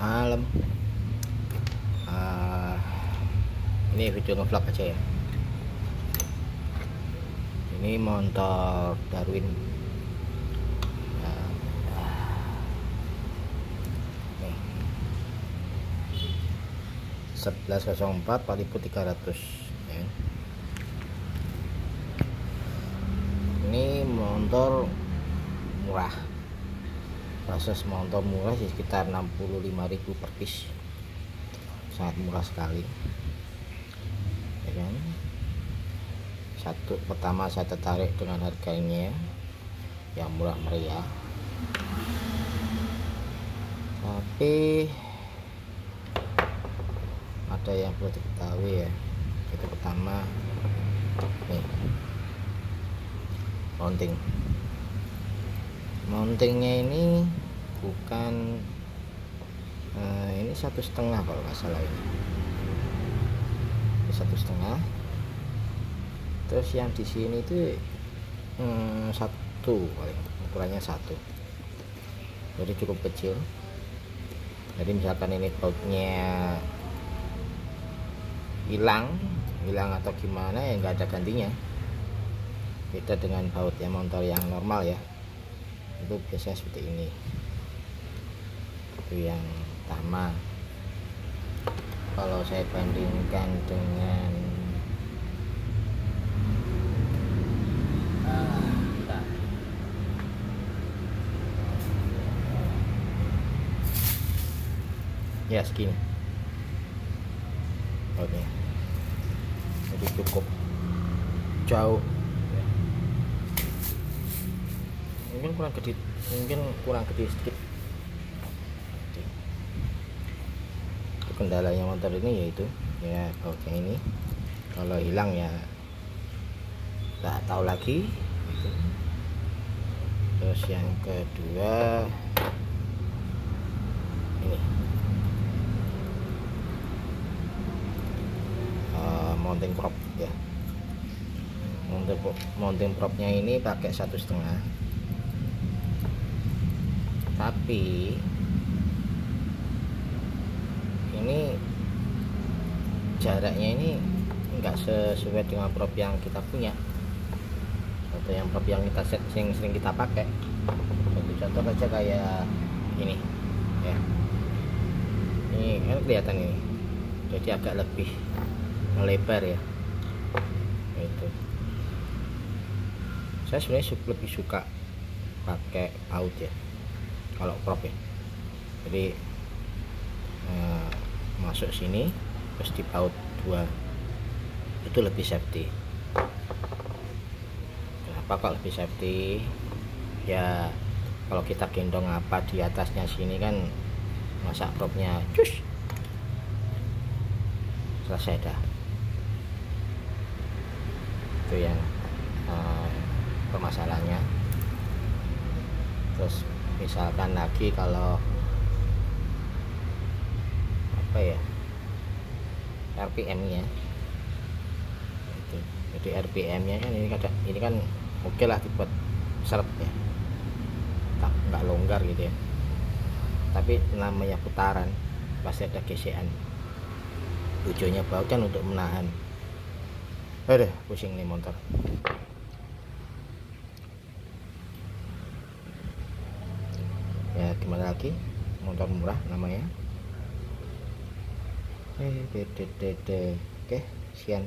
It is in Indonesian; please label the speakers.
Speaker 1: malam. Uh, ini video ngevlog aja ya. Ini motor Darwin. Uh, nih. 1104 4300 ya. ini motor murah proses motor murah sih sekitar 65.000 per piece. Sangat murah sekali. Ya kan? Satu pertama saya tertarik dengan harganya yang murah meriah. Tapi ada yang perlu diketahui ya itu pertama nih mounting. Mountingnya ini bukan uh, ini satu setengah kalau nggak salah ini. satu setengah. Terus yang di sini itu hmm, satu ukurannya satu. Jadi cukup kecil. Jadi misalkan ini bautnya hilang hilang atau gimana ya nggak ada gantinya. Beda dengan bautnya motor yang normal ya. Itu biasanya seperti ini itu yang pertama. Kalau saya bandingkan dengan ah, ya segini oke. Jadi cukup jauh. Mungkin kurang gede mungkin kurang gede sedikit itu kendalanya motor ini yaitu ya bautnya ini. Kalau hilang ya tak tahu lagi gitu. terus yang kedua ini. Uh, mounting prop ya. Mounting propnya ini pakai satu setengah. Tapi ini jaraknya ini enggak sesuai dengan prop yang kita punya. Atau yang prop yang kita sering sering kita pakai. Jadi contoh aja kayak ini ya. Ini kan kelihatan ini. Jadi agak lebih melebar ya. Itu. Saya sebenarnya lebih suka pakai out ya kalau crop ya. Jadi eh, masuk sini terus di paut dua. Itu lebih safety. Kenapa kok lebih safety? Ya kalau kita gendong apa di atasnya sini kan masa propnya cus. Selesai dah. Itu yang uh, permasalahannya. Terus misalkan lagi kalau apa ya RPM nya itu. Jadi RPM nya kan ini kadang ini kan oke okay lah dibuat seret ya. Tak nggak longgar gitu ya. Tapi namanya putaran pasti ada gesekan. Tujuannya baut kan untuk menahan. Aduh pusing nih motor. Ya gimana lagi? Motor murah namanya eh oke sekian